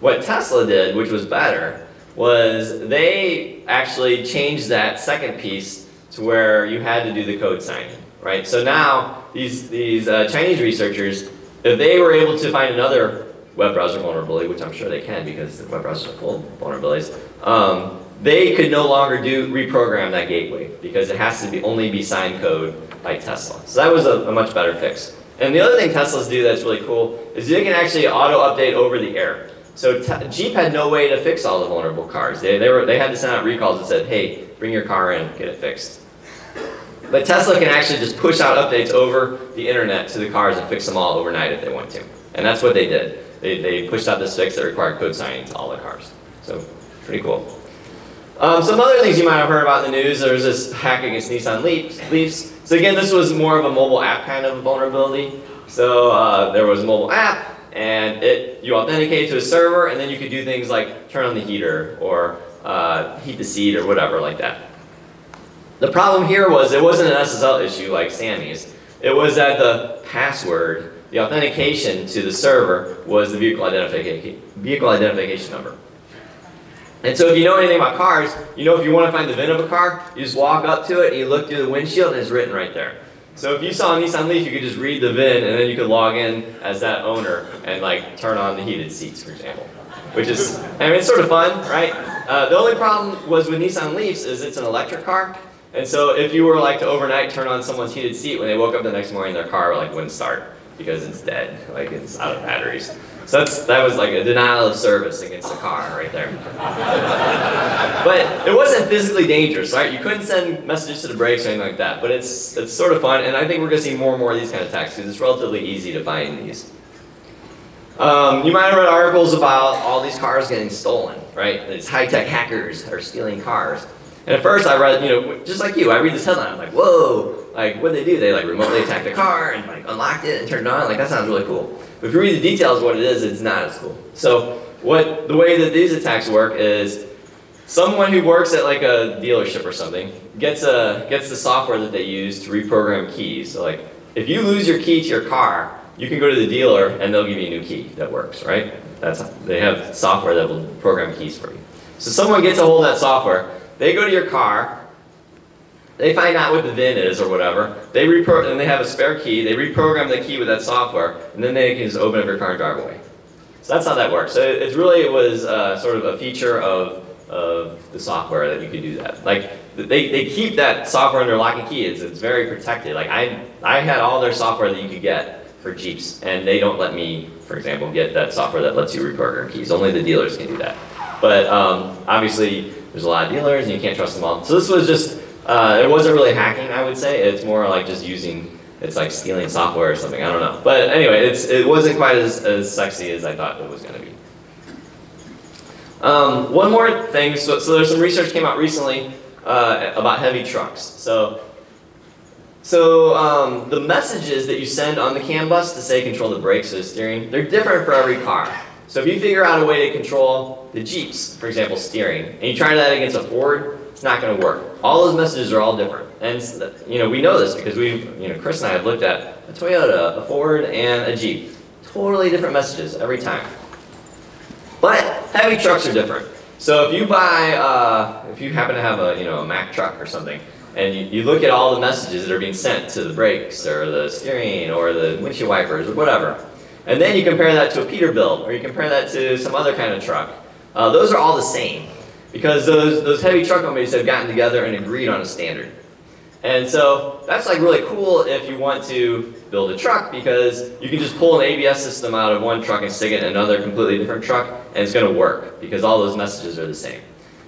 What Tesla did, which was better, was they actually changed that second piece to where you had to do the code signing, right? So now these, these uh, Chinese researchers, if they were able to find another web browser vulnerability, which I'm sure they can because the web browsers are full of vulnerabilities, um, they could no longer do reprogram that gateway because it has to be only be signed code by Tesla. So that was a, a much better fix. And the other thing Teslas do that's really cool is they can actually auto update over the air. So Jeep had no way to fix all the vulnerable cars. They, they, were, they had to send out recalls that said, hey, bring your car in, get it fixed. But Tesla can actually just push out updates over the internet to the cars and fix them all overnight if they want to. And that's what they did. They, they pushed out this fix that required code signing to all the cars. So pretty cool. Um, some other things you might have heard about in the news, there's this hack against Nissan Leafs. So again, this was more of a mobile app kind of vulnerability. So uh, there was a mobile app, and it you authenticate to a server, and then you could do things like turn on the heater or uh, heat the seat or whatever like that. The problem here was it wasn't an SSL issue like Samy's. It was that the password, the authentication to the server was the vehicle vehicle identification number. And so if you know anything about cars, you know if you want to find the VIN of a car, you just walk up to it and you look through the windshield and it's written right there. So if you saw a Nissan Leaf, you could just read the VIN and then you could log in as that owner and like turn on the heated seats, for example. Which is, I mean, it's sort of fun, right? Uh, the only problem was with Nissan Leafs is it's an electric car. And so if you were like to overnight turn on someone's heated seat when they woke up the next morning, their car like wouldn't start. because it's dead, like it's out of batteries. So that's, that was like a denial of service against the car right there. but it wasn't physically dangerous, right? You couldn't send messages to the brakes or anything like that. But it's, it's sort of fun, and I think we're going to see more and more of these kind of attacks because it's relatively easy to find these. Um, you might have read articles about all these cars getting stolen, right? These high-tech hackers are stealing cars. And at first I read, you know, just like you, I read this headline, I'm like, whoa, like what did they do? They like remotely attacked the car and like unlocked it and turned it on, like that sounds really cool. But if you read the details what it is, it's not as cool. So what the way that these attacks work is someone who works at like a dealership or something gets a gets the software that they use to reprogram keys. So like if you lose your key to your car, you can go to the dealer and they'll give you a new key that works, right? That's they have software that will program keys for you. So someone gets a hold of that software, they go to your car, they find out what the VIN is or whatever. They repro and they have a spare key. They reprogram the key with that software, and then they can just open up your car and drive away. So that's how that works. So it really was uh, sort of a feature of of the software that you could do that. Like they, they keep that software under lock and key. It's, it's very protected. Like I I had all their software that you could get for Jeeps, and they don't let me, for example, get that software that lets you reprogram keys. Only the dealers can do that. But um, obviously, there's a lot of dealers, and you can't trust them all. So this was just uh, it wasn't really hacking, I would say. It's more like just using, it's like stealing software or something. I don't know. But anyway, it's, it wasn't quite as, as sexy as I thought it was going to be. Um, one more thing. So, so there's some research came out recently uh, about heavy trucks. So, so um, the messages that you send on the CAN bus to say control the brakes or the steering, they're different for every car. So if you figure out a way to control the Jeeps, for example, steering, and you try that against a Ford, it's not going to work. All those messages are all different. And, you know, we know this because we've, you know, Chris and I have looked at a Toyota, a Ford, and a Jeep. Totally different messages every time. But heavy trucks are different. So if you buy, uh, if you happen to have a, you know, a Mack truck or something, and you, you look at all the messages that are being sent to the brakes or the steering or the windshield wipers or whatever, and then you compare that to a Peterbilt or you compare that to some other kind of truck, uh, those are all the same. Because those, those heavy truck companies have gotten together and agreed on a standard. And so that's like really cool if you want to build a truck because you can just pull an ABS system out of one truck and stick it in another completely different truck and it's going to work because all those messages are the same.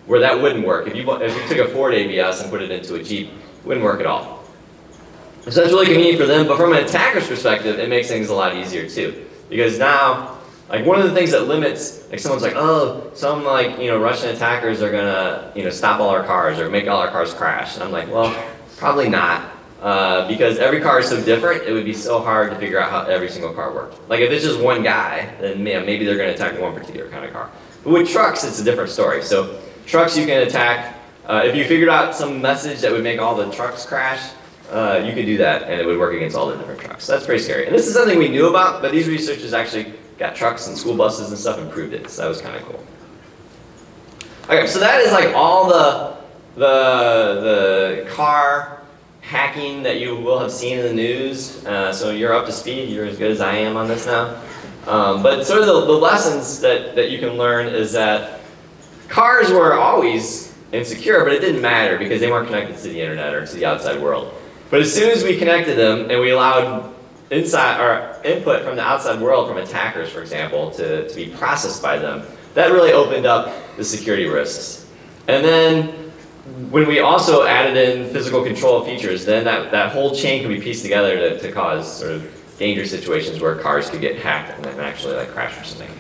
Where that wouldn't work, if you, if you took a Ford ABS and put it into a Jeep, it wouldn't work at all. So that's really convenient for them, but from an attacker's perspective, it makes things a lot easier too. Because now like one of the things that limits, like someone's like, oh, some like, you know, Russian attackers are gonna, you know, stop all our cars or make all our cars crash. And I'm like, well, probably not. Uh, because every car is so different, it would be so hard to figure out how every single car worked. Like if it's just one guy, then man, maybe they're gonna attack one particular kind of car. But with trucks, it's a different story. So trucks you can attack, uh, if you figured out some message that would make all the trucks crash, uh, you could do that and it would work against all the different trucks. So that's pretty scary. And this is something we knew about, but these researchers actually got trucks and school buses and stuff and proved it. So that was kind of cool. Okay, so that is like all the, the, the car hacking that you will have seen in the news. Uh, so you're up to speed. You're as good as I am on this now. Um, but sort of the, the lessons that, that you can learn is that cars were always insecure, but it didn't matter because they weren't connected to the internet or to the outside world. But as soon as we connected them and we allowed inside or input from the outside world, from attackers, for example, to, to be processed by them, that really opened up the security risks. And then when we also added in physical control features, then that, that whole chain can be pieced together to, to cause sort of dangerous situations where cars could get hacked and then actually like crash or something.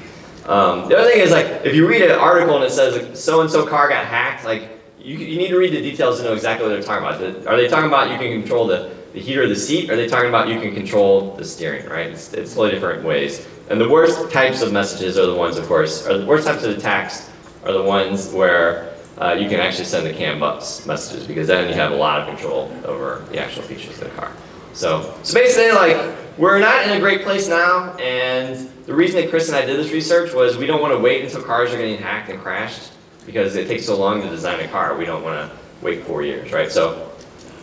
Um, the other thing is like, if you read an article and it says so-and-so car got hacked, like you, you need to read the details to know exactly what they're talking about. Are they talking about you can control the the heater of the seat? Are they talking about you can control the steering, right? It's, it's totally different ways. And the worst types of messages are the ones, of course, or the worst types of attacks are the ones where uh, you can actually send the CAN bus messages because then you have a lot of control over the actual features of the car. So, so basically, like, we're not in a great place now, and the reason that Chris and I did this research was we don't want to wait until cars are getting hacked and crashed because it takes so long to design a car. We don't want to wait four years, right? So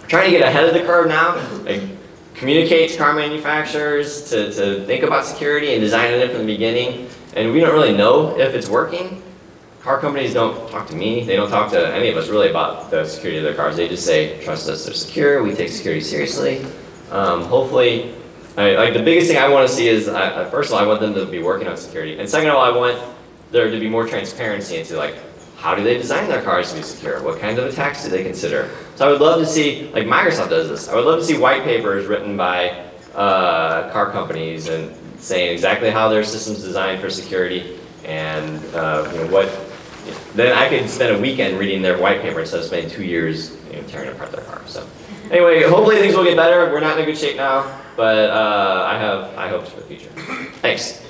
trying to get ahead of the curve now, like communicate to car manufacturers to, to think about security and design it from the beginning. And we don't really know if it's working. Car companies don't talk to me. They don't talk to any of us really about the security of their cars. They just say, trust us, they're secure. We take security seriously. Um, hopefully, I, like the biggest thing I want to see is, I, first of all, I want them to be working on security, and second of all, I want there to be more transparency into like how do they design their cars to be secure? What kind of attacks do they consider? So I would love to see, like Microsoft does this. I would love to see white papers written by uh, car companies and saying exactly how their system's designed for security and uh, you know what. Then I could spend a weekend reading their white paper instead of spending two years you know, tearing apart their car. So anyway, hopefully things will get better. We're not in a good shape now, but uh, I have high hopes for the future. Thanks.